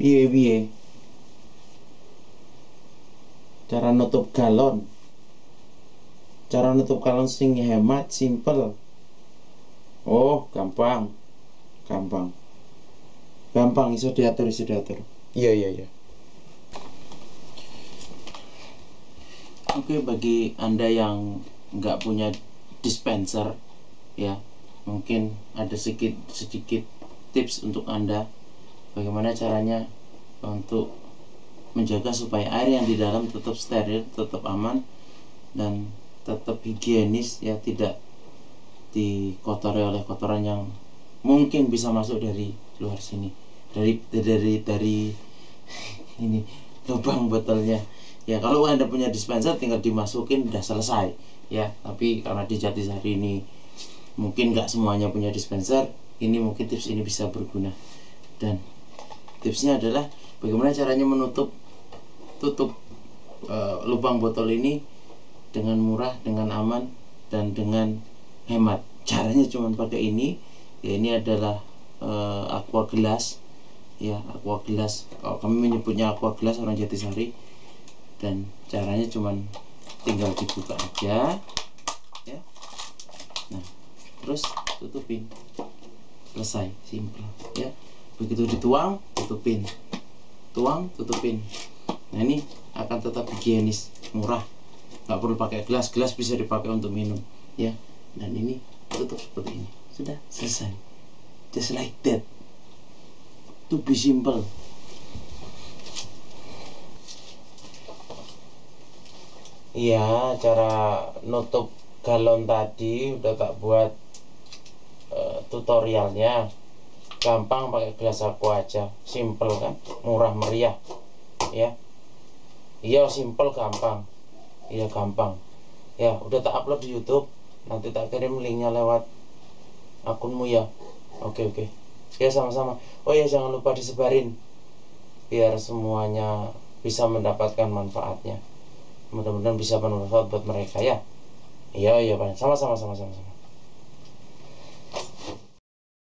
piye piye? Cara nutup galon. Cara nutup galon sing hemat simple oh gampang. Gampang. Gampang iso diatur iso diatur. Iya iya iya. Oke bagi anda yang nggak punya dispenser ya mungkin ada sedikit sedikit tips untuk anda bagaimana caranya untuk menjaga supaya air yang di dalam tetap steril tetap aman dan tetap higienis ya tidak dikotori oleh kotoran yang mungkin bisa masuk dari luar sini. Dari dari dari ini lubang botolnya. Ya kalau anda punya dispenser tinggal dimasukin udah selesai. Ya tapi karena di Jatisari ini mungkin nggak semuanya punya dispenser ini mungkin tips ini bisa berguna. Dan tipsnya adalah bagaimana caranya menutup tutup e, lubang botol ini dengan murah dengan aman dan dengan hemat. Caranya cuma pakai ini ya ini adalah e, aqua gelas ya aqua gelas kalau kami menyebutnya aqua gelas orang Jatisari dan caranya cuman tinggal dibuka aja ya. Nah terus tutupin. Selesai simple ya begitu dituang tutupin. Tuang tutupin. Nah ini akan tetap higienis murah. Nggak perlu pakai gelas gelas bisa dipakai untuk minum ya. Dan ini tutup seperti ini. Sudah selesai. Just like that. To be simple. Iya, cara nutup galon tadi udah tak buat uh, tutorialnya. Gampang pakai gelas aku aja, simple kan, murah meriah. Ya. Iya, simple gampang. Iya, gampang. Ya, udah tak upload di YouTube. Nanti tak kirim linknya lewat akunmu ya. Oke, oke. Ya, sama-sama. Oh ya, jangan lupa disebarin biar semuanya bisa mendapatkan manfaatnya mudah-mudahan bisa bermanfaat buat mereka ya iya iya sama-sama sama-sama